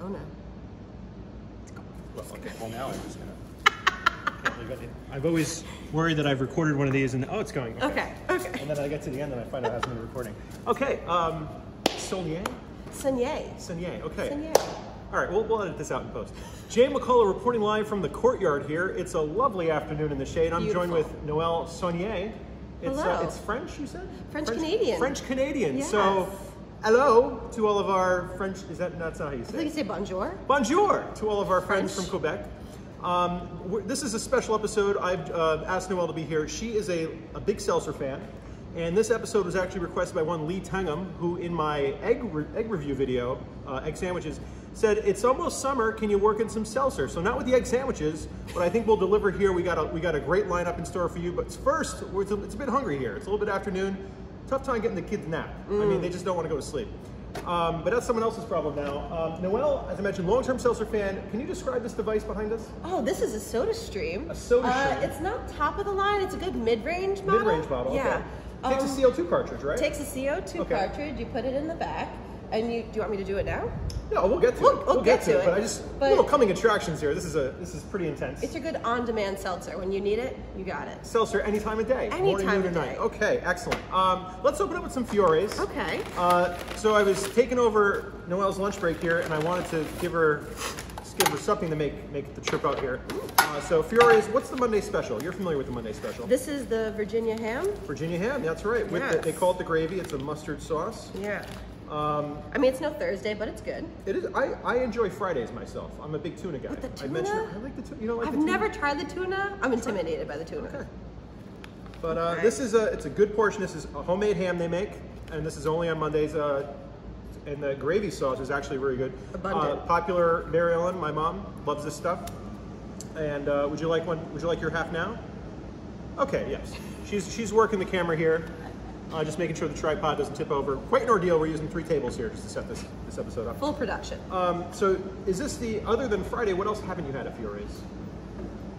Oh no. Well, okay. Well, now I'm just gonna. I've always worried that I've recorded one of these and oh, it's going. Okay, okay. And then I get to the end and I find out it hasn't been recording. Okay. Um, Saulnier. Sonier. Saulnier. Okay. Sonier. All right, we'll, we'll edit this out in post. Jmikola reporting live from the courtyard here. It's a lovely afternoon in the shade. I'm joined with Noelle Saunier. It's, uh, Hello. it's French, you said? French-Canadian. French Canadian. Yes. So, hello to all of our French. Is that that's not how you I say? think you say bonjour. Bonjour to all of our friends French. from Quebec. Um, this is a special episode. I've uh, asked Noelle to be here. She is a, a big seltzer fan. And this episode was actually requested by one Lee Tangham, who in my egg, re- egg review video, uh, egg sandwiches, said, it's almost summer, can you work in some seltzer? So not with the egg sandwiches, but I think we'll deliver here. We got a, we got a great lineup in store for you. But first, we're, it's, a, it's a bit hungry here. It's a little bit afternoon. Tough time getting the kids nap. I mean, they just don't want to go to sleep. Um, but that's someone else's problem now. Um, Noelle, as I mentioned, long-term seltzer fan. Can you describe this device behind us? Oh, this is a soda stream. A soda uh, stream. It's not top of the line. It's a good mid-range model. Mid-range model. Yeah. Okay. Takes Um, a CO2 cartridge, right? Takes a CO2 Okay. cartridge. You put it in the back, and you. Do you want me to do it now? no, we'll get to We'll- it. we'll get to it. it, But I just but- little coming attractions here. This is a this is pretty intense. It's a good on-demand seltzer. When you need it, you got it. seltzer any time of day. Any morning, time noon, of night. Okay, excellent. Um, let's open up with some Fiores. Okay. Uh, so I was taking over Noelle's lunch break here, and I wanted to give her give her something to make make the trip out here. Uh, so Fiores, what's the Monday special? You're familiar with the Monday special? This is the Virginia ham. Virginia ham. That's right. With the, they call it the gravy. It's a mustard sauce. Yeah. Um, I mean, it's no Thursday, but it's good. it is. I, I enjoy Fridays myself. I'm a big tuna guy. With the I mentioned. tuna? I like the tuna. You don't like I've the tuna? never tried the tuna. I'm intimidated by the tuna. Okay. But uh, Okay. this is a it's a good portion. This is a homemade ham they make, and this is only on Mondays. Uh, and the gravy sauce is actually very good. Abundant. Uh, popular Mary Ellen, my mom loves this stuff. And uh, would you like one? Would you like your half now? Okay, yes. She's she's working the camera here, uh, just making sure the tripod doesn't tip over. Quite an ordeal. We're using three tables here just to set this this episode up. Full production. Um, so is this the other than Friday? What else haven't you had at Fiore's?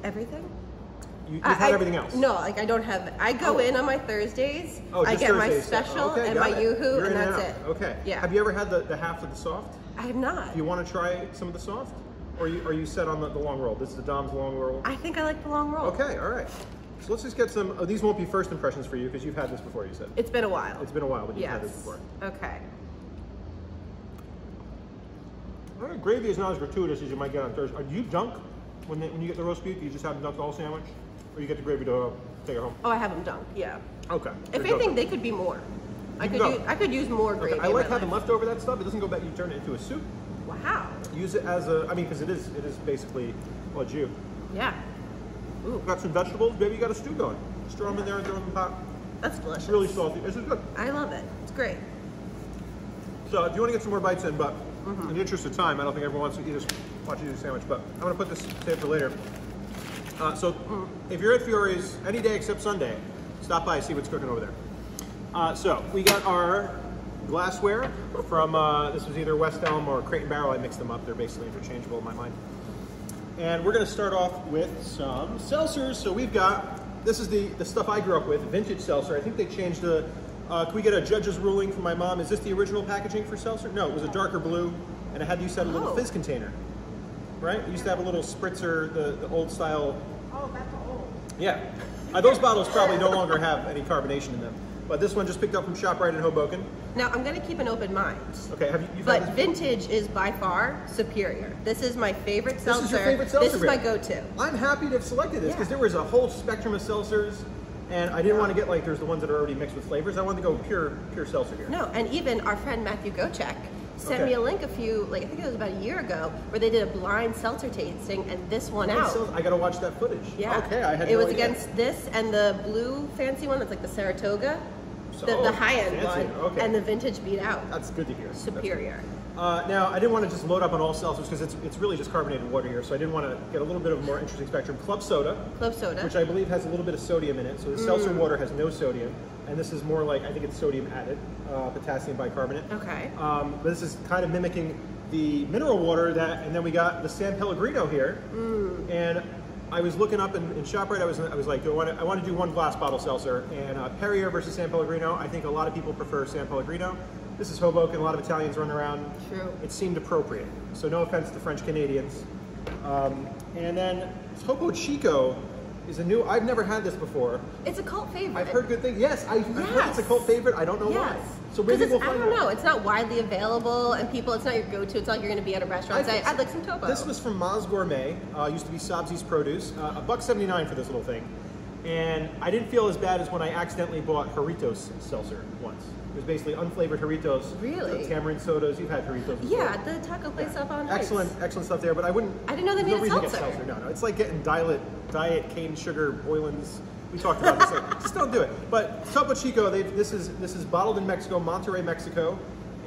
Everything? You, you've I- had everything else. No, like I don't have. I go Oh. in on my Thursdays. Oh, I get my special Okay, and my it. yoo-hoo, You're and that's out. it. Okay. Yeah. Have you ever had the, the half of the soft? I have not. Do you want to try some of the soft? Or are you, are you set on the, the long roll? This is the Dom's long roll. I think I like the long roll. Okay, all right. So let's just get some. Oh, these won't be first impressions for you because you've had this before. You said It's been a while. it's been a while, but you've yes. had this before. Okay. Gravy is not as gratuitous as you might get on Thursday. Uh, Do you dunk when they, when you get the roast beef? Do you just have them dunked the whole sandwich, or you get the gravy to uh, take it home? Oh, I have them dunked. Yeah. Okay. If anything, they could be more. I could use. I could use more Okay, gravy. I like having life. leftover that stuff. It doesn't go back. You turn it into a soup. Wow. Use it as a. I mean, because it is it is basically well, jus. Yeah. Ooh, Got some vegetables. Maybe you got a stew going. Stir them in there and throw them in the pot. that's delicious. It's really salty. This is good. I love it. It's great. So if you want to get some more bites in, but Mm-hmm. in the interest of time, I don't think everyone wants to eat this, watch you a sandwich, but I'm going to put this save for later. Uh, so Mm. if you're at Fiore's any day except Sunday, stop by, see what's cooking over there. Uh, so we got our glassware from, uh, this was either West Elm or Crate and Barrel. I mixed them up. They're basically interchangeable in my mind. And we're going to start off with some seltzers. So we've got, this is the, the stuff I grew up with, vintage seltzer. I think they changed the, uh, can we get a judge's ruling from my mom? Is this the original packaging for seltzer? No, it was a darker blue, and it had, you said, a little Oh. fizz container. Right? It used to have a little spritzer, the, the old style. Oh, that's old. Yeah. Uh, those bottles probably no longer have any carbonation in them. But this one just picked up from ShopRite in Hoboken. Now I'm gonna keep an open mind. Okay, have you, you've But vintage is by far superior. This is my favorite seltzer. This is your favorite seltzer This is my go-to. I'm happy to have selected this because Yeah. there was a whole spectrum of seltzers, and I didn't want to get like there's the ones that are already mixed with flavors. I wanted to go pure pure seltzer here. No, and even our friend Matthew Gochek sent Okay. me a link a few, like I think it was about a year ago, where they did a blind seltzer tasting, and this one Blind out. seltzer- I got to watch that footage. Yeah. Okay, I had It no was idea. against this and the blue fancy one that's like the Saratoga, the, oh, the high end one, Okay. and the vintage beat out. That's good to hear. Superior. Uh, now, I didn't want to just load up on all seltzers because it's, it's really just carbonated water here, so I didn't want to get a little bit of a more interesting spectrum. Club soda, Club soda. which I believe has a little bit of sodium in it. So the seltzer water has no sodium, and this is more like I think it's sodium added, uh, potassium bicarbonate. Okay. Um, but this is kind of mimicking the mineral water that, and then we got the San Pellegrino here. And I was looking up in, in ShopRite. I was I was like, do I want to I want to do one glass bottle seltzer and uh, Perrier versus San Pellegrino. I think a lot of people prefer San Pellegrino. This is Hoboken. A lot of Italians run around. True. It seemed appropriate. So no offense to French Canadians. Um, and then Topo Chico is a new. I've never had this before. It's a cult favorite. I've heard good things. Yes, I've, I've heard it's a cult favorite. I don't know Yes. why. So maybe we'll find I don't out. know. It's not widely available, and people, it's not your go-to. It's not like you're going to be at a restaurant I- "I'd like some topo." This was from Moz Gourmet. Uh, used to be Sabzi's Produce. Uh, a buck seventy nine for this little thing, and I didn't feel as bad as when I accidentally bought Jarritos seltzer once. It was basically unflavored Jarritos. Really? uh, Tamarind sodas. You've had Jarritos. Before. yeah, the taco place up on Heights. Excellent, excellent stuff there. But I wouldn't. I didn't know they made no a get seltzer. No, no. It's like getting diet, diet cane sugar Boylan's. We talked about this. Like, just don't do it. But Topo Chico, this is this is bottled in Mexico, Monterrey, Mexico,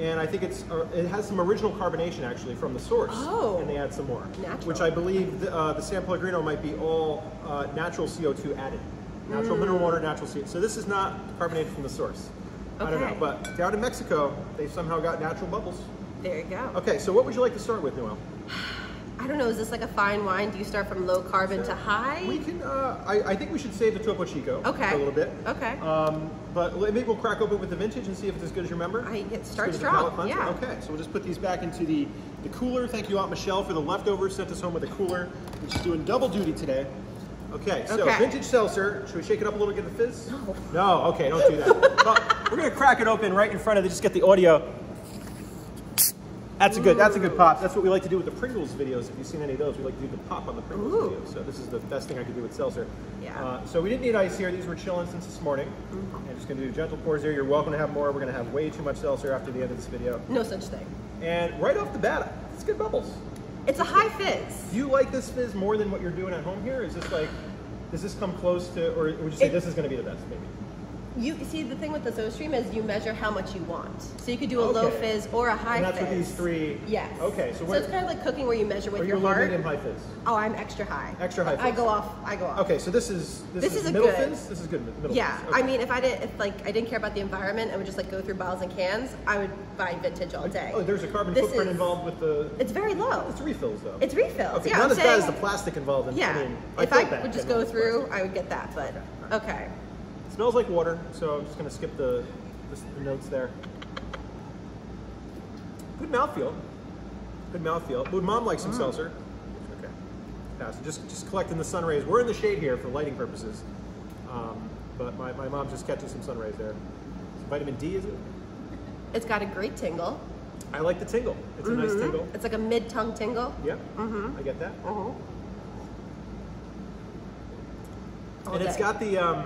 and I think it's uh, it has some original carbonation actually from the source. Oh. And they add some more, Natural. which I believe the, uh, the San Pellegrino might be all uh, natural CO2 added, natural mineral water, natural CO. So this is not carbonated from the source. I don't know, but down in Mexico, they've somehow got natural bubbles. There you go. Okay, so what would you like to start with, Noel? I don't know. Is this like a fine wine? Do you start from low carbon to high? We can. Uh, I, I think we should save the Topo Chico Okay. for a little bit. Okay. Um, but maybe we'll crack open with the vintage and see if it's as good as you remember. I get start good as the strong, yeah. Okay. So we'll just put these back into the the cooler. Thank you, Aunt Michelle, for the leftovers. Sent us home with a cooler, which is doing double duty today. Okay. So Okay. vintage seltzer. Should we shake it up a little, get the fizz? No. No. Okay. Don't do that. but we're gonna crack it open right in front of. it. Just get the audio. That's a good. That's a good pop. That's what we like to do with the Pringles videos. If you've seen any of those, we like to do the pop on the Pringles Ooh. videos. So this is the best thing I could do with seltzer. Yeah. Uh, so we didn't need ice here. These were chilling since this morning. I'm just gonna do gentle pours here. You're welcome to have more. We're gonna have way too much seltzer after the end of this video. no such thing. And right off the bat, it's good bubbles. It's a high fizz. Do you like this fizz more than what you're doing at home here? Is this like, does this come close to, or would you say It- this is gonna be the best? Maybe. You see, the thing with the SodaStream is you measure how much you want. So you could do a low fizz or a high and that's fizz. what these three. Yes. Okay. So So it's kind of like cooking where you measure with are you your low, heart. medium, high fizz? Oh, I'm extra high. Extra high Fizz. I go off. I go off. Okay. So this is this, This is, is a middle good- fizz. This is good. Middle Yeah, fizz. I mean, if I didn't, if like I didn't care about the environment and would just like go through bottles and cans, I would buy vintage all oh, day. Oh, there's a carbon This footprint is- involved with the. It's very low. It's refills though. It's refills. Okay, yeah, not I'm as saying, bad as the plastic involved in. Yeah, I mean, if I would just go through, plastic. I would get that. But okay, Smells like water, so I'm just gonna skip the, the, the notes there. Good mouthfeel. Good mouthfeel. Would mom like Mm. some seltzer? Okay. Just just collecting the sun rays. We're in the shade here for lighting purposes. Um, but my, my mom's just catching some sun rays there. Vitamin D is it? it's got a great tingle. I like the tingle. It's a nice Mhm. tingle. It's like a mid-tongue tingle. Yeah. Mm-hmm. I get that. Mm-hmm. And it's got the um,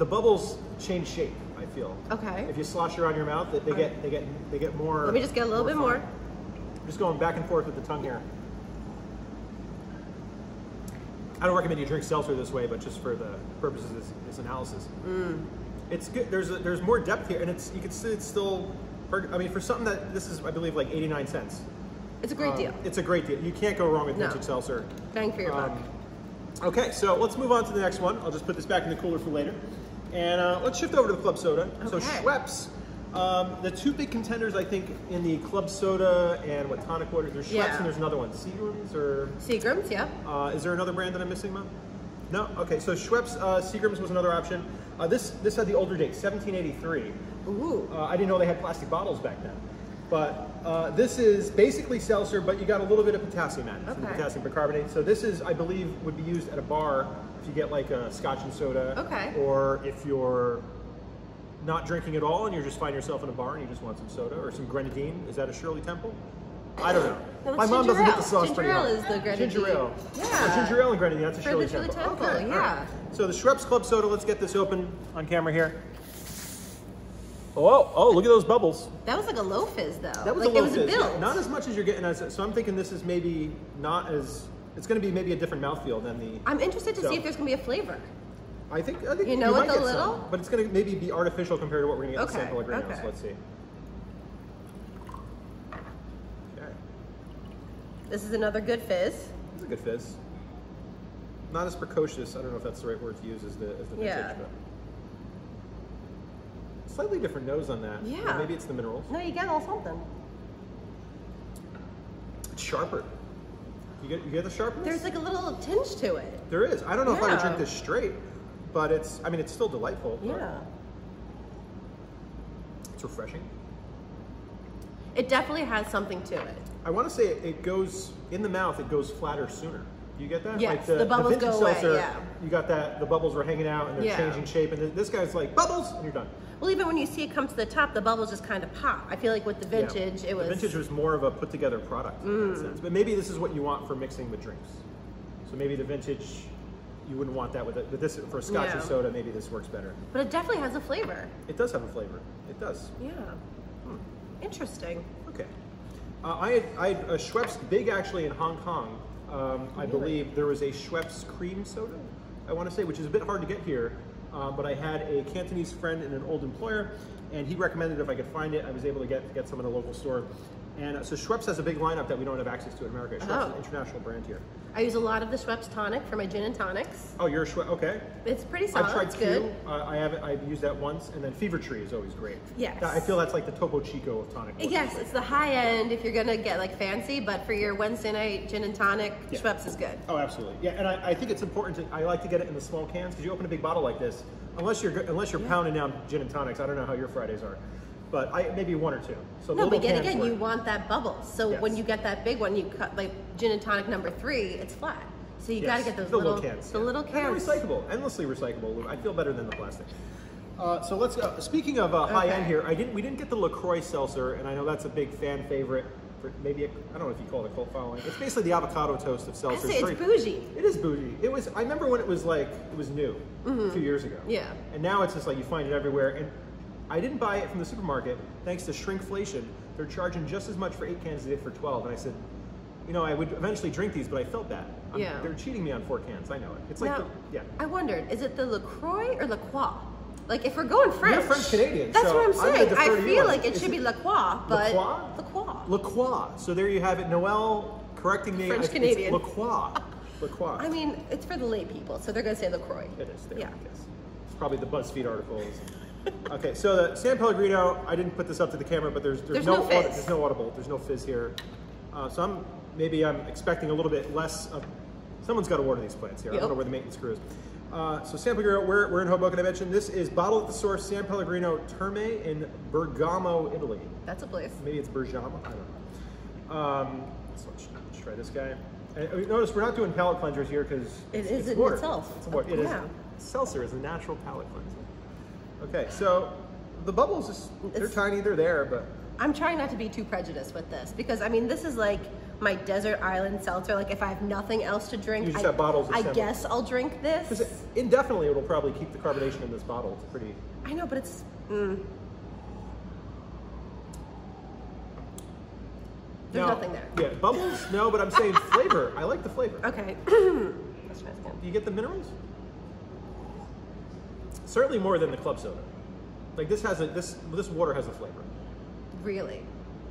the bubbles change shape. I feel. Okay. If you slosh around your mouth, they, they get they get they get more. Let me just get a little bit more. fine. Just going back and forth with the tongue here. I don't recommend you drink seltzer this way, but just for the purposes of this, this analysis, Mm. it's good. There's a, there's more depth here, and it's you can see it's still. I mean, for something that this is, I believe, like 89 cents. It's a great Um, deal. It's a great deal. You can't go wrong with No. vintage seltzer. Bang for your buck. Um, okay, so let's move on to the next one. I'll just put this back in the cooler for later. And uh, let's shift over to the club soda. So Okay. Schweppes, um, the two big contenders, I think, in the club soda and what tonic water. There's Schweppes Yeah. and there's another one, Seagram's or Seagram's, yeah. uh, is there another brand that I'm missing, Mom? No. Okay, so Schweppes, uh, Seagram's was another option. Uh, this this had the older date, 1783. Ooh. Uh, I didn't know they had plastic bottles back then. But uh, this is basically seltzer, but you got a little bit of potassium added, Okay. potassium bicarbonate. So this is, I believe, would be used at a bar if you get like a scotch and soda. Okay. Or if you're not drinking at all and you just find yourself in a bar and you just want some soda or some grenadine. Is that a Shirley Temple? I don't know. No, My mom doesn't get the sauce Ginger pretty ale is the grenadine. Ginger ale. Yeah. Oh, ginger ale and grenadine. That's a Shirley Shirley Temple. Temple, Okay, yeah. right. So the Schweppes Club Soda. Let's get this open on camera here. Oh, oh, oh, look at those bubbles. That was like a low fizz though. That was like a low it was fizz. a build. Not as much as you're getting as so I'm thinking this is maybe not as it's going to be maybe a different mouthfeel than the I'm interested to So- see if there's gonna be a flavor. I think I think You know might what, the get some, little? but it's going to maybe be artificial compared to what we're going to get Okay, in San Pellegrino. okay. So let's see. Okay. This is another good fizz. It's a good fizz. Not as precocious. I don't know if that's the right word to use as the as the vintage, Yeah. but slightly different nose on that. Yeah. Or maybe it's the minerals. No, you get all little something. It's sharper. You get you get the sharpness. There's like a little tinge to it. There is. I don't know if I would Yeah. drink this straight, but it's. I mean, it's still delightful. but Yeah. It's refreshing. It definitely has something to it. I want to say it, it goes in the mouth. It goes flatter sooner. You get that? Yes, the bubbles vintage go away, seltzer, yeah. You got that. The bubbles were hanging out and they're Yeah. changing shape. And th- this guy's like bubbles, and you're done. Well, even when you see it come to the top, the bubbles just kind of pop. I feel like with the Yeah. vintage, it was. The vintage was more of a put together product in Mm. that sense. But maybe this is what you want for mixing with drinks. So maybe the vintage, you wouldn't want that with it. But this for a scotchy Yeah. soda, maybe this works better. But it definitely has a flavor. It does have a flavor. It does. Yeah. Interesting. Okay. Uh, I had I had a Schweppes big actually in Hong Kong. Um, I believe there was a Schweppes cream soda. I want to say, which is a bit hard to get here. Um, but I had a Cantonese friend and an old employer, and he recommended if I could find it, I was able to get get some in a local store. And uh, so Schweppes has a big lineup that we don't have access to in America. Schweppes is Oh. an international brand here. I use a lot of the Schweppes tonic for my gin and tonics. Oh, you're a Schweppes. Okay. It's pretty solid. I've tried it's Q. good. Uh, I haven't. I've used that once, and then Fever Tree is always great. Yes. I feel that's like the Topo Chico of tonic. Yes, it's the high end if you're gonna get like fancy, but for your Wednesday night gin and tonic, Yeah. Schweppes is good. Oh, absolutely. Yeah, and I, I think it's important to. I like to get it in the small cans because you open a big bottle like this, unless you're unless you're pounding down gin and tonics. I don't know how your Fridays are, but I maybe one or two. So No, but little yet again, you want that bubble. So Yes. when you get that big one, you cut like gin and tonic number three, it's flat. So you Yes, gotta get those the little, cans. the yeah. little And cans. recyclable, endlessly recyclable. I feel better than the plastic. Uh, so let's go. Speaking of uh, high end here, I didn't. We didn't get the LaCroix seltzer, and I know that's a big fan favorite. For maybe I I don't know if you call it a cult following. It's basically the avocado toast of I say it's very- bougie. It is bougie. It was. I remember when it was like it was new a few years ago. Yeah. And now it's just like you find it everywhere. And I didn't buy it from the supermarket thanks to shrinkflation. They're charging just as much for eight cans as they did for twelve. And I said, you know, I would eventually drink these, but I felt bad. I'm- Yeah. They're cheating me on four cans. I know it. It's like, Now, the, yeah. I wondered, is it the LaCroix or La Croix? Like, if we're going French, You're French Canadian, That's so what I'm saying. I feel like it. Is should it be La Croix, but Croix? La Croix. La Croix. So there you have it. Noel correcting me. French Canadian. La Croix. La Croix. I mean, it's for the lay people, so they're gonna say LaCroix. It is. There, Yeah. It's probably the BuzzFeed articles. Okay, so the San Pellegrino, I didn't put this up to the camera, but there's there's, There's no fizz. there's no audible. There's no fizz here. Uh, so I'm maybe I'm expecting a little bit less of. Someone's got to order these plants here. I don't know where the maintenance crew is. Uh, so San Pellegrino, we're, we're in Hoboken. I mentioned this is bottled at the source San Pellegrino Terme in Bergamo, Italy. That's a place. Maybe it's Bergamo. I don't know. Um, so let's, let's try this guy. And uh, notice we're not doing palate cleansers here because It it's, is it's in water. itself. It's water. It is. Yeah. Seltzer is a natural palate cleanser. Okay, so the bubbles, is, they're It's- tiny, they're there, but I'm trying not to be too prejudiced with this because I mean this is like my desert island seltzer. Like if I have nothing else to drink, You just I, have bottles I guess I'll drink this. because indefinitely it'll probably keep the carbonation in this bottle. It's pretty. I know, but it's mm, there's Now- nothing there. Yeah, bubbles, no, but I'm saying flavor. I like the flavor. Okay, let's try this again. Do you get the minerals? Certainly more than the club soda. Like this has a this this water has a flavor. Really?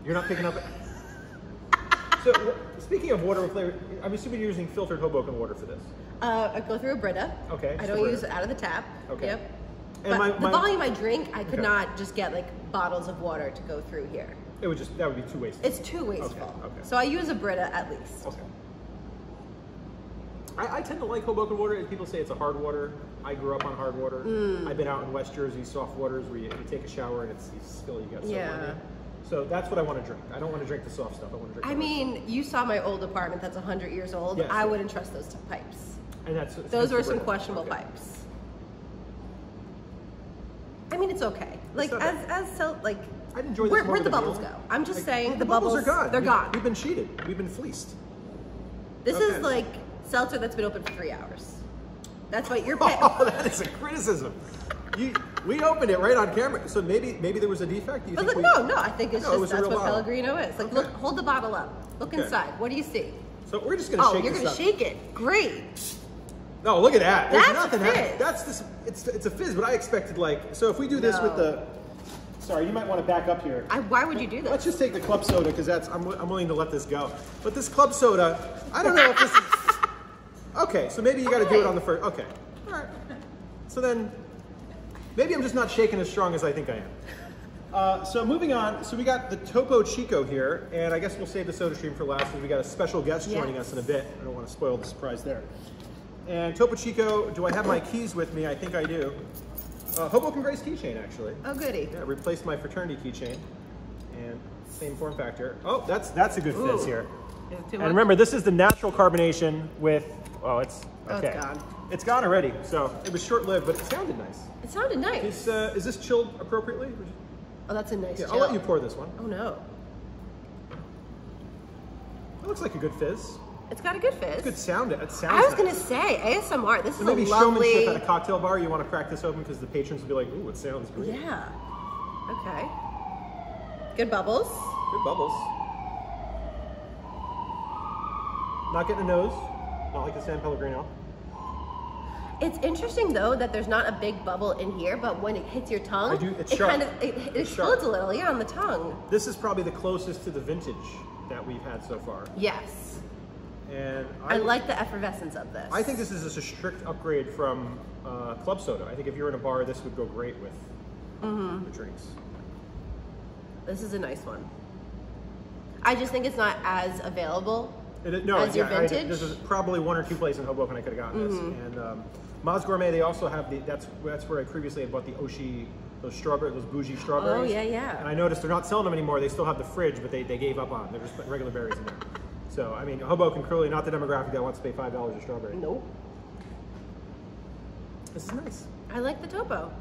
You're not picking up. so speaking of water with flavor, I'm assuming you're using filtered Hoboken water for this. Uh, I go through a Brita. Okay, I don't use it out of the tap. Okay. Yep. And but my- the volume I drink, I could Okay. not just get like bottles of water to go through here. It would just that would be too wasteful. It's too wasteful. Okay, okay. So I use a Brita at least. Okay. I, I tend to like Hoboken water. People say it's a hard water. I grew up on hard water. Mm. I've been out in West Jersey, soft waters, where you, you take a shower and it's still you got soap Yeah. on you. So that's what I want to drink. I don't want to drink the soft stuff. I want to drink. I the mean, you saw my old apartment that's 100 years old. Yes. I wouldn't trust those pipes. and that's Those were some questionable Okay. pipes. I mean, it's okay. Like not as bad. as so like. I'd enjoy this where, where'd the than bubbles meal. go? I'm just Like, saying the, the, bubbles, are gone. They're We've- gone. We've been cheated. We've been fleeced. This Okay. is like seltzer that's been open for three hours. That's what you're oh, paying. Oh, that is a criticism. You, we opened it right on camera, so maybe maybe there was a defect. You But think look, we, no, no, I think it's No, it just was that's what bottle. Pellegrino is. Like, Okay. look, hold the bottle up. Look Okay. inside. What do you see? So we're just gonna Oh, shake you're gonna up. shake it. Great. No, look at that. There's That's nothing. fizz. That's this. It's it's a fizz, but I expected like. So if we do this with the. Sorry, you might want to back up here. I, why would you do that? Let's just take the club soda because that's I'm, I'm willing to let this go. But this club soda, I don't know if this is. Okay, so maybe you got to do it on the first. Okay, all right. So then, maybe I'm just not shaking as strong as I think I am. Uh, so moving on, so we got the Topo Chico here, and I guess we'll save the soda stream for last because we got a special guest joining us in a bit. I don't want to spoil the surprise there. And Topo Chico, do I have my keys with me? I think I do. Uh, Hoboken Grace keychain, actually. Oh, goody. Yeah, replaced my fraternity keychain. And Same form factor. Oh, that's that's a good fizz Ooh. here. And remember, this is the natural carbonation with. Oh, it's Oh, it's okay. gone. It's gone already. So it was short-lived, but it sounded nice. It sounded nice. Is uh, is this chilled appropriately? oh, that's a nice Yeah, chill. I'll let you pour this one. Oh no. It looks like a good fizz. It's got a good fizz. Good sound. It sounds. I was nice. gonna say ASMR. This is maybe a showmanship at a cocktail bar. You want to crack this open because the patrons will be like, "Ooh, it sounds great." Yeah. Okay. Good bubbles. Good bubbles. Not getting a nose. Not like the San Pellegrino. It's interesting though that there's not a big bubble in here, but when it hits your tongue, I do- it sharp. kind of it, it explodes sharp. a little, yeah, on the tongue. This is probably the closest to the vintage that we've had so far. Yes. And I, like the effervescence of this. I think this is just a strict upgrade from uh, club soda. I think if you're in a bar, this would go great with Mm-hmm. the drinks. this is a nice one. I just think it's not as available. It, no, As your yeah, I- this is probably one or two places in Hoboken I could have gotten Mm-hmm. this. And um, Moz Gourmet, they also have the. That's that's where I previously had bought the Oishii, those strawberry, those bougie strawberries. Oh, yeah, yeah. And I noticed they're not selling them anymore. They still have the fridge, but they, they gave up on. them. They're just putting regular berries in there. So I mean, Hoboken clearly not the demographic that wants to pay five dollars a strawberry. Nope. This is nice. I like the topo.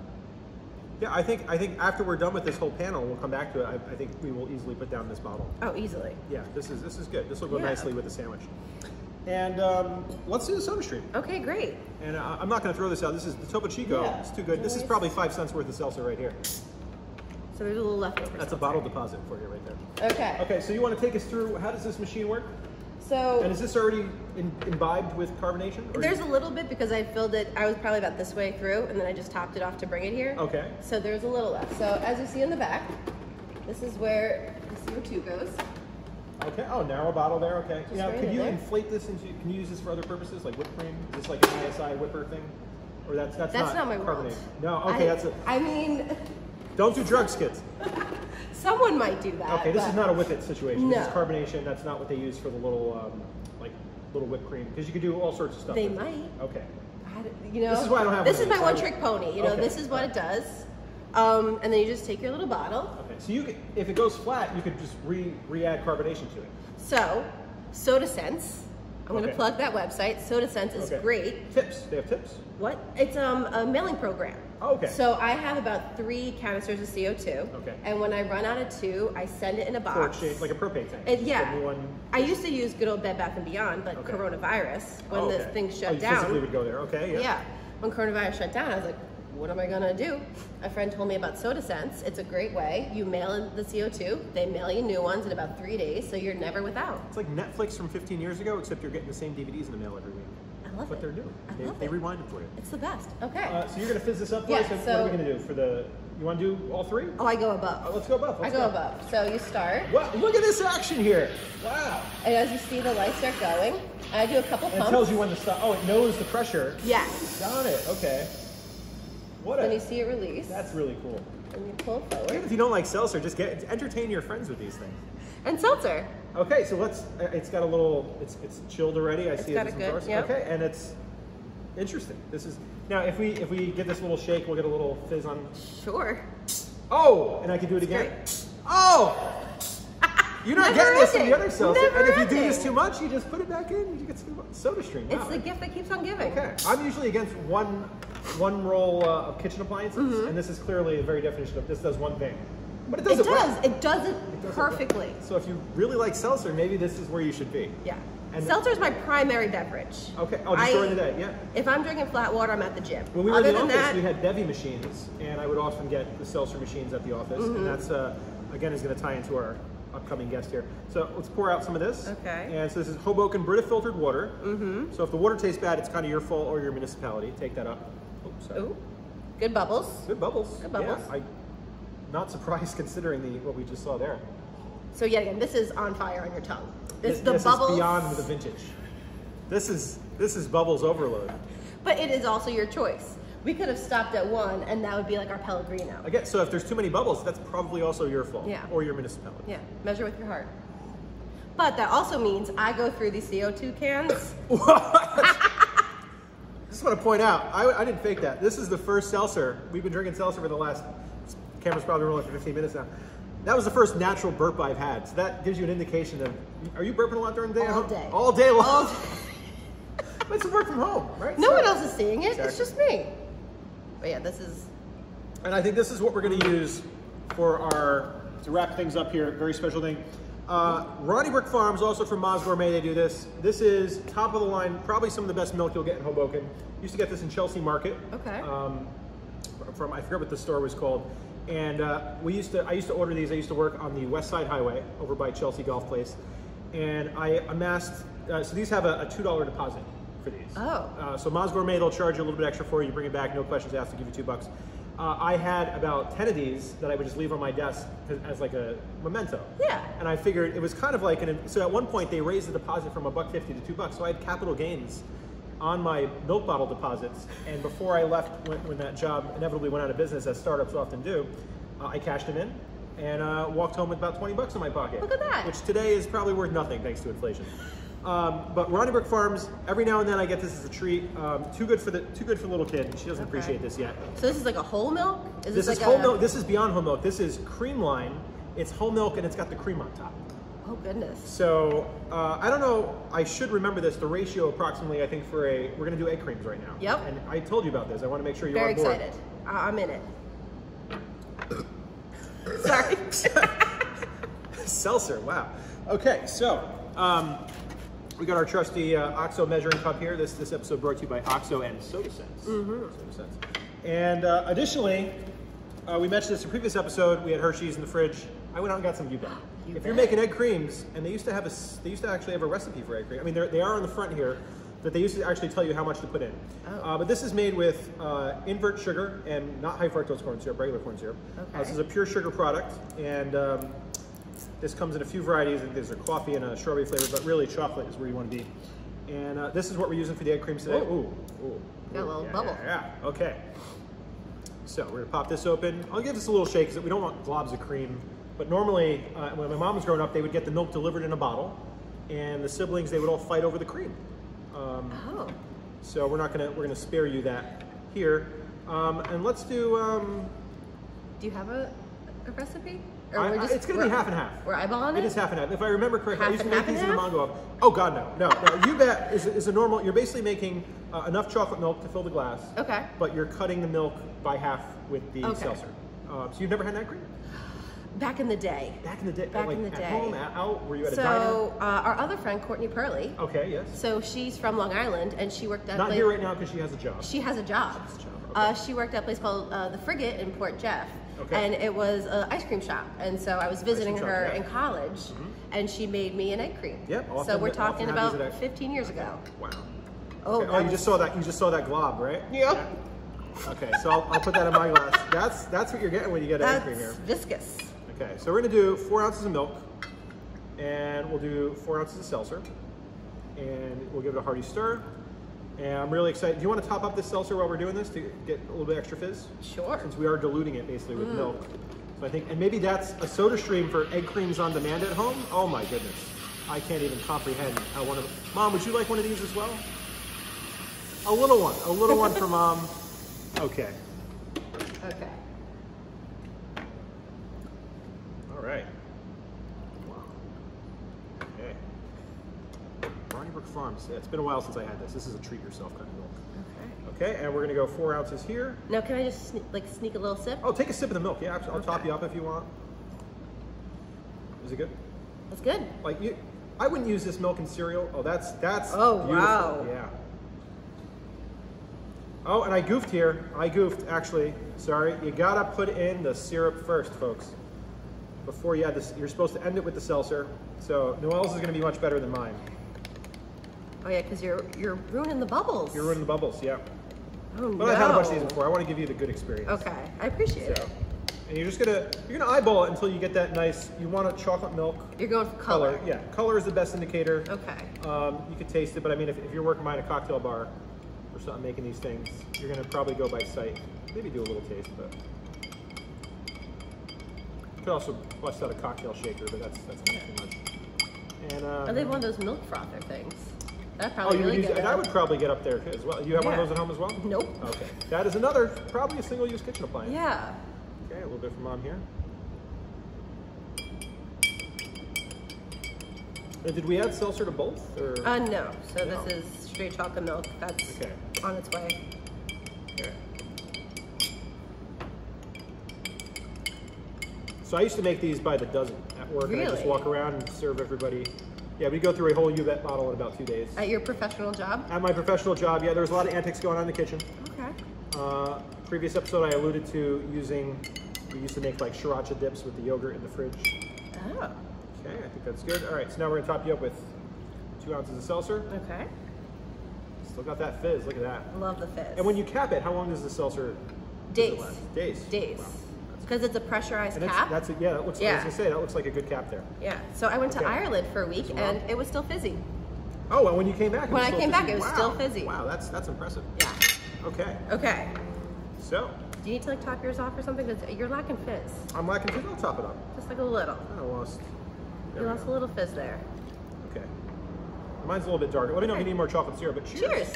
Yeah, I think I think after we're done with this whole panel, we'll come back to it. I, I think we will easily put down this bottle. Oh, easily. Yeah, this is this is good. This will go Yeah. nicely with the sandwich. And um, let's do the Soda Stream. Okay, great. And uh, I'm not going to throw this out. This is the Topo Chico. Yeah. It's too good. This is probably five cents worth of seltzer right here. So there's a little leftover. That's a bottle deposit for you right there. Okay. Okay, so you want to take us through how does this machine work? So And is this already in, imbibed with carbonation? or There's you- a little bit because I filled it, I was probably about this way through, and then I just topped it off to bring it here. Okay. So there's a little left. So as you see in the back, this is where the CO2 goes. Okay. Oh, narrow bottle there. Okay. Just now, can you there. inflate this into? Can you use this for other purposes, like whipped cream? Is this like an ISI whipper thing, or that's that's, That's not, my world. carbonated? No. Okay. I, that's it. I mean, Don't do drugs, kids. someone might do that. Okay. This is not a whip it situation. This is No. carbonation. That's not what they use for the little um, like little whipped cream because you could do all sorts of stuff. They with it. might. Okay. You know, This is why I don't have This one is my one trick pony. You know, Okay. this is what it does. Um, and then you just take your little bottle. Okay. So you could, if it goes flat, you could just re re-add carbonation to it. So, Soda Sense. I'm going to plug that website. Soda Sense is Okay. great. Tips. They have tips. What? It's um, a mailing program. Oh, okay. So I have about three canisters of CO2. Okay. And when I run out of two, I send it in a box. exchange, like a propane tank. Just yeah. one. I used to use good old Bed Bath and Beyond, but Okay. coronavirus, when Oh, the okay. thing Oh, shut you physically would go there. Okay. Yeah. Yeah. When coronavirus shut down, I was like, what am I gonna do? A friend told me about Soda Sense. It's a great way. You mail in the CO2, they mail you new ones in about three days, so you're never without. It's like Netflix from 15 years ago, except you're getting the same DVDs in the mail every week. I love What it. they're doing. I They, love they it. rewind it for you. It's the best. Okay. Uh, so you're gonna fizz this up for Yeah, us. and what are we gonna do for the? You want to do all three? oh, I go above. Uh, let's go above. I Let's go above. So you start, Wow, look at this action here! Wow. and as you see the lights start going, I do a couple And it pumps. tells you when to stop. Oh, it knows the pressure. Yes. Got it. Okay. What Then you see it release, That's really cool. and you pull forward. Even if you don't like seltzer, just get entertain your friends with these things. And seltzer. Okay, so let's. uh, It's got a little. It's it's chilled already. I see got it. a good- yep. Okay, and it's interesting. This is now. If we if we get this little shake, we'll get a little fizz on. Sure. Oh, and I can do it again. great. Oh, you're not Never getting this in the other. Never and if you do this too much, you just put it back in. and You get some soda stream. It's the gift that keeps on giving. Okay, I'm usually against one one roll uh, of kitchen appliances, and this is clearly a very definition of this does one thing, but it does Mm-hmm. It it, well. does. It does it It does perfectly. well. So if you really like seltzer, maybe this is where you should be. Yeah. And- Seltzer is my primary beverage. Okay. Oh, just during the day, yeah. If I'm drinking flat water, I'm at the gym. When we were Other in the office, that, we had Bevi machines, and I would often get the seltzer machines at the office, Mm-hmm. and that's uh, again is going to tie into our upcoming guest here. So let's pour out some of this. Okay. And so this is Hoboken Brita filtered water. Mm-hmm. So if the water tastes bad, it's kind of your fault or your municipality. Take that up. Oops, sorry. ooh, good bubbles. Good bubbles. Good bubbles. Yeah, I, not surprised considering the what we just saw there. So yet again, this is on fire on your tongue. This, This, the this bubbles. is beyond the vintage. This is this is bubbles overload. But it is also your choice. We could have stopped at one, and that would be like our Pellegrino. Again, so if there's too many bubbles, that's probably also your fault Yeah. or your municipality. Yeah, measure with your heart. But that also means I go through these CO2 cans. I just want to point out, I, I didn't fake that. This is the first seltzer. We've been drinking seltzer for the last, camera's probably rolling for 15 minutes now. That was the first natural burp I've had. So that gives you an indication of. Are you burping a lot during the day? All day. All day long. All day. But it's a work from home, right? No So- one else is seeing it. It's just me. But yeah, this is And I think this is what we're going to use for our to wrap things up here. Very special thing. Uh, Ronnybrook Farms, also from Moz Gourmet, they do this. This is top of the line, probably some of the best milk you'll get in Hoboken. Used to get this in Chelsea Market. Okay. Um, from I forget what the store was called. And uh, we used to, I used to order these. I used to work on the West Side Highway over by Chelsea Golf Place, and I amassed. Uh, so these have a, a two dollar deposit for these. Oh. Uh, so Moz Gourmet, they'll charge you a little bit extra for you. You bring it back, no questions asked. To give you two bucks. Uh, I had about ten of these that I would just leave on my desk as, as like a memento. Yeah. And I figured it was kind of like an. So at one point they raised the deposit from a buck fifty to two bucks. So I had capital gains on my milk bottle deposits. And before I left, when, when that job inevitably went out of business, as startups often do, uh, I cashed them in and uh, walked home with about 20 bucks in my pocket. Look at that. Which today is probably worth nothing thanks to inflation. Um, but Ronnybrook Farms, every now and then I get this as a treat. Um, too good for the too good for the little kid. She doesn't Okay. appreciate this yet. so. This is like a whole milk. Is This, this, is like whole a, milk. This is beyond whole milk. This is cream line. It's whole milk and it's got the cream on top. Oh goodness. So uh, I don't know. I should remember this. The ratio approximately, I think, for a we're gonna do egg creams right now. Yep. And I told you about this. I want to make sure you're Very excited. I- I'm in it. Sorry. Seltzer. Wow. Okay. So um, we got our trusty uh, OXO measuring cup here. This this episode brought to you by OXO and Soda Sense. Mm-hmm. Soda Sense. And uh, additionally, uh, we mentioned this in a previous episode. We had Hershey's in the fridge. I went out and got some. U-bet. You if you're making egg creams, and they used to have a, s- they used to actually have a recipe for egg cream. I mean, they're, on the front here, but they used to actually tell you how much to put in. Oh. Uh, but this is made with uh, invert sugar and not high fructose corn syrup, regular corn syrup. Uh, this is a pure sugar product, and um, this comes in a few varieties. I there's a coffee and a strawberry flavor, but really chocolate is where you want to be. And uh, this is what we're using for the egg creams today. Ooh. Ooh, ooh, Got a little yeah, bubble. Yeah, yeah. okay. So we're gonna pop this open. I'll give this a little shake because we don't want globs of cream. But normally, uh, when my mom was growing up, they would get the milk delivered in a bottle, and the siblings they would all fight over the cream. Um, Oh. so we're not gonna we're gonna spare you that here. Um, and let's do. Um, Do you have a, a recipe? I- we're I- it's gonna be half and half. We're eyeballing it. It is half and half. If I remember correctly, I used to make these in the half? Mongo. Oh God, no, no, no. You bet is, is a normal. You're basically making uh, enough chocolate milk to fill the glass. Okay. But you're cutting the milk by half with the Okay. seltzer. Uh, so you've never had that cream? Back in the day. Back in the day, Back like in the at day. home, at, out, were you at a So uh, our other friend Courtney Purley. Okay, yes. So she's from Long Island, and she worked at Not place- here right now because she has a job. She has a job. She has a job, Uh, she worked at a place called uh, the Frigate in Port Jeff, Okay. and it was an ice cream shop. And so I was visiting shop, her yeah. In college, and she made me an egg cream. Yep, So we're talking about at 15 years ago. Wow. Oh, Okay, that you just saw that. You just saw that glob, right? Yep. Okay, so I'll, I'll put that in my glass. That's that's what you're getting when you get egg That's cream here. viscous. Okay, so we're gonna do four ounces of milk, and we'll do four ounces of seltzer, and we'll give it a hearty stir. And I'm really excited. Do you want to top up this seltzer while we're doing this to get a little bit extra fizz? Sure. Since we are diluting it basically Mm. with milk. So I think, and maybe that's a soda stream for egg creams on demand at home. Oh my goodness, I can't even comprehend how one of. Mom, would you like one of these as well? A little one, a little one for mom. Okay. Okay. All right. Wow. Okay. Ronnybrook Farms. Yeah, it's been a while since I had this. This is a treat yourself kind of milk. Okay. Okay, and we're gonna go four ounces here. Now, can I just sne- like sneak a little sip? Oh, take a sip of the milk. Yeah, I'll top you up if you want. Is it good? That's good. Like you, I wouldn't use this milk in cereal. Oh, that's that's Oh, beautiful. wow. Yeah. Oh, and I goofed here. I goofed actually. Sorry. You gotta put in the syrup first, folks. Before you add this, you're supposed to end it with the seltzer. So Noel's is gonna be much better than mine. Oh yeah, because you're you're ruining the bubbles. You're ruining the bubbles, yeah. Oh But no. I've had a bunch of these before. I want to give you the good experience. Okay, I appreciate So, it. and you're just gonna you're gonna eyeball it until you get that nice. You want a chocolate milk You're going for color. Yeah, color is the best indicator. Okay. Um, you could taste it, but I mean, if, if you're working behind a cocktail bar or something making these things, you're gonna probably go by sight. Maybe do a little taste, but could also bust out a cocktail shaker, but that's that's kind of too much. And, um, Are they one of those milk frother things? That oh, probably oh, you really would use, and I would probably get up there as well. You have yeah. one of those at home as well? Nope. Okay. That is another, probably a single-use kitchen appliance. Yeah. Okay, a little bit from mom here. And did we add seltzer to both? Or? Uh, no. So no. this is straight chocolate milk. That's okay. on its way. Here. So I used to make these by the dozen at work, and I just walk around and serve everybody. Yeah, we go through a whole U-bet bottle in about two days. At your professional job? At my professional job, yeah, there was a lot of antics going on in the kitchen. Okay. Uh, previous episode, I alluded to using. We used to make like sriracha dips with the yogurt in the fridge. Oh. Okay, I think that's good. All right, so now we're gonna top you up with two ounces of seltzer. Okay. Still got that fizz. Look at that. Love the fizz. And when you cap it, how long does the seltzer? Days. Days. Days. Wow. Because it's a pressurized And that's, cap. that's it. Yeah, that looks. I Yeah. was gonna say that looks like a good cap there. yeah. So I went to Okay. Ireland for a week and it was still fizzy. Oh, well, when you came back. it When was I came back, it was Wow. still fizzy. Wow, that's that's impressive. Yeah. Okay, Okay. so Do you need to like top yours off or something? Because you're lacking fizz. I'm lacking fizz. I'll top it up. Just like a little. I lost. There You lost go. a little fizz there. Okay. Mine's a little bit darker. Let me know if you need more chocolate syrup. But cheers. Cheers.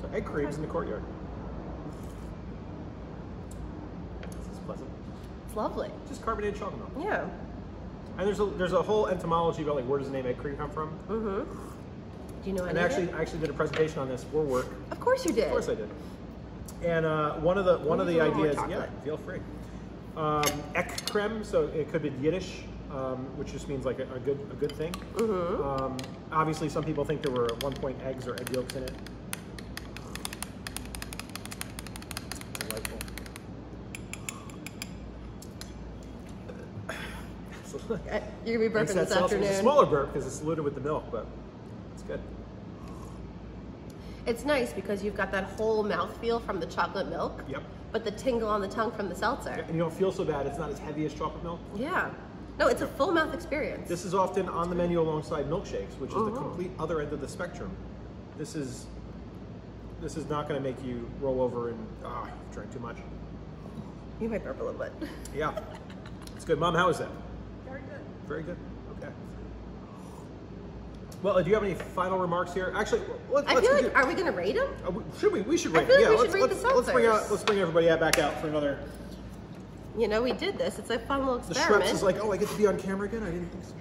So egg creams in the courtyard. This is pleasant. It's lovely. Just carbonated chocolate milk. Yeah. And there's a there's a whole entomology about like where does the name egg cream come from. Mm-hmm. Do you know And actually, of I actually did a presentation on this for work. Of course you did. Of course I did. And uh, one of the one of the a little more ideas, yeah, feel free. Um, ek krem, so it could be Yiddish, um, which just means like a, a good a good thing. Mm-hmm. Um, obviously, some people think there were at one point eggs or egg yolks in it. Delightful. You're gonna be Makes burping this seltzer. It's a afternoon. smaller burp because it's loaded with the milk, but it's good. It's nice because you've got that whole mouthfeel from the chocolate milk, Yep. but the tingle on the tongue from the seltzer. And you don't feel so bad. It's not as heavy as chocolate milk. Yeah. No, it's a full mouth experience. This is often on the menu alongside milkshakes, which is the Oh. complete other end of the spectrum. This is this is not going to make you roll over and ah, drink too much. You might burp a little bit. Yeah, it's good. Mom, how is that? Very good. Okay. Well, do you have any final remarks here? Actually, let, I let's feel do- like, are we gonna rate them? uh, we- should we? We should I rate. feel like yeah, we let's, should rate let's, the let's bring out let's bring everybody back out for another. You know, we did this. It's a fun little experiment. The. Schweppes is like, oh, I get to be on camera again. I didn't think so.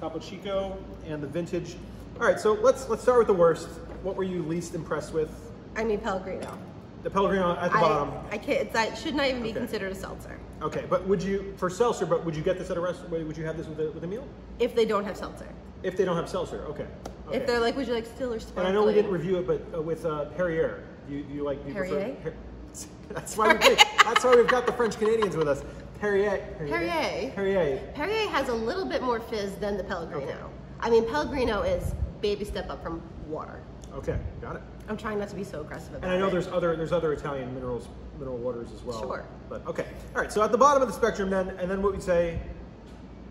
Topo Chico and the vintage. All right, so let's let's start with the worst. What were you least impressed with? I mean, Pellegrino. The Pellegrino at the I, bottom. I can't. It's, that should not even be Okay. considered a seltzer Okay, but would you for seltzer? But would you get this at a restaurant? Would you have this with a, with a meal? if they don't have seltzer. If they don't have seltzer, okay. okay. If they're like, would you like still or and? I know we didn't review it, but uh, with uh, Perrier, do you, you like? You prefer- Perrier? Per- that's why we did. That's why we've got the French Canadians with us. Perrier. Perrier. Perrier. Perrier has a little bit more fizz than the Pellegrino. Okay. I mean, Pellegrino is baby step up from water. Okay, got it. I'm trying not to be so aggressive about And I know it. there's other there's other Italian minerals mineral waters as well. Sure. But okay. All right. So at the bottom of the spectrum, then, and then what we say,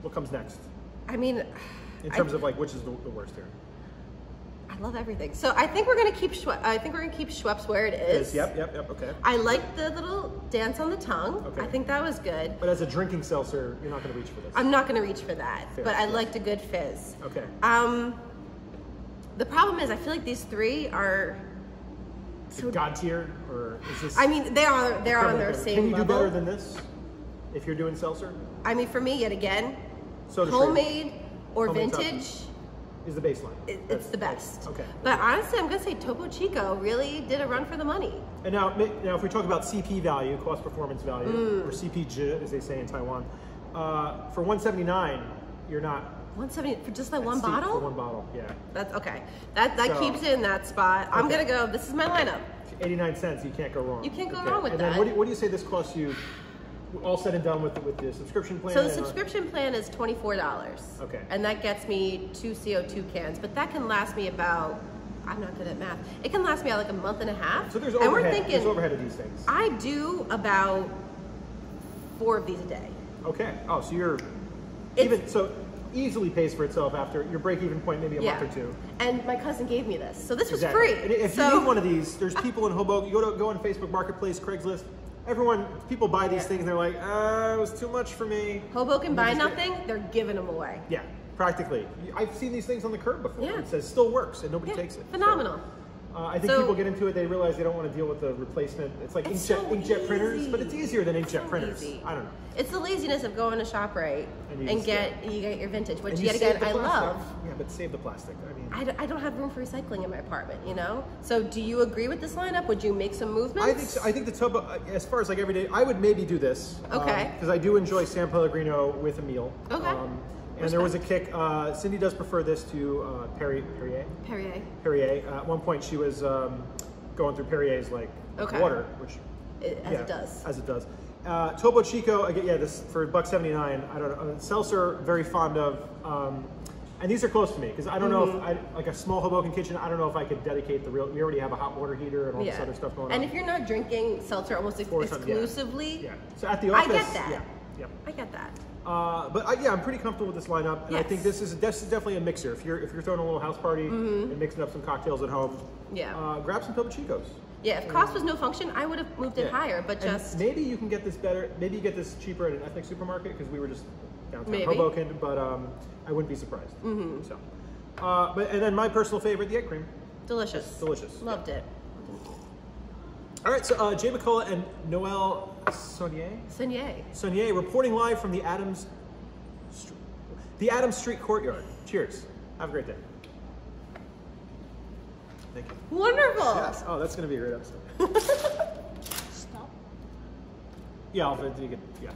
what comes next I mean, in I- terms of like which is the, the worst here? I love everything. So I think we're gonna keep Schwe- I think we're gonna keep Schweppes where it is. Yep, yep, yep. Okay. I like the little dance on the tongue. Okay. I think that was good. But as a drinking seltzer, you're not going to reach for this. I'm not gonna reach for that, Fair, but I liked a good fizz. okay. Um, the problem is, I feel like these three are. So God tier, or is this? I mean, they are they're on their same Can you level. do better than this? If you're doing seltzer, I mean, for me, yet again, Soda homemade or Homemade vintage, is the baseline. it, it's the best. Okay. But honestly, I'm gonna say Topo Chico really did a run for the money. And now, now, if we talk about CP value, cost performance value, Mm. or CPG as they say in Taiwan, uh, for 179, you're not 170 for just that one bottle. For one bottle, yeah. That's okay. That that So- keeps it in that spot. I'm Okay. gonna go. This is my lineup. 89 cents, you can't go wrong. You can't go wrong with and that. Then what, do you, what do you say this costs you, all said and done with, with the subscription plan? So the uh, subscription plan is twenty four dollars. Okay. And that gets me two CO two cans, but that can last me about. I'm not good at math. It can last me like a month and a half. So there's overhead. and we're thinking. there's overhead of these things. I do about four of these a day. Okay. Oh, so you're It's- even so easily pays for itself after your break-even point, maybe a yeah. month or two. And my cousin gave me this, so this was Exactly. free. And if so you need one of these, there's people in Hoboken. You go to go on Facebook Marketplace, Craigslist. Everyone, people buy these Yeah. things. and They're like, uh, it was too much for me. Hoboken buy nothing, they're giving them away. Yeah, practically. I've seen these things on the curb before. Yeah. It says still works and nobody Yeah, takes it. So, phenomenal. Uh, I think So- people get into it, they realize they don't want to deal with the replacement. It's like It's inkjet, so inkjet printers, but it's easier than inkjet So printers. easy. I don't know. It's the laziness of going to ShopRite And and, get you get your vintage, which And you yet again I love. Yeah, but save the plastic. I mean, I, d- I don't have room for recycling in my apartment, you know. So, do you agree with this lineup? Would you make some movements? I think so. I think the tub, uh, as far as like everyday, I would maybe do this. Okay. Because I do enjoy San Pellegrino with a meal. Okay. And there was a kick. Uh, Cindy does prefer this to uh, Perrier. Perrier. Perrier. Perrier. Uh, at one point, she was um, going through Perrier's like Okay. water, which It, as yeah, it does. As it does. Uh, Topo Chico, again, yeah, this for buck seventy nine. I don't know. Uh, Seltzer, very fond of. Um, and these are close to me because I don't know Mm-hmm. if I like a small Hoboken kitchen. I don't know if I could dedicate the real. We already have a hot water heater and all this other stuff going and on. And if you're not drinking seltzer almost ex- something, yeah. exclusively, yeah. So at the office, I get that. yeah, yep. I get that. Uh, but I, yeah, I'm pretty comfortable with this lineup, and I think this is this is definitely a mixer. If you're if you're throwing a little house party and mixing up some cocktails at home, Mm-hmm. Yeah. uh, grab some Chicos. Yeah, if cost was no function, I would have moved it Yeah. higher, but And just maybe you can get this better. Maybe you get this cheaper at an ethnic supermarket because we were just downtown Maybe. Hoboken, but um, I wouldn't be surprised. Mm-hmm. So, uh, but and then my personal favorite, the egg cream. delicious. delicious. Loved it. All right, so uh, Jmikola and Noel Saunier, Seigneur. Saunier reporting live from the Adams, Str- the Adams Street Courtyard. Cheers. Have a great day. Thank you. Wonderful. Yes. Oh, that's going to be a great episode. Stop. Yeah, I'll, you can, yeah.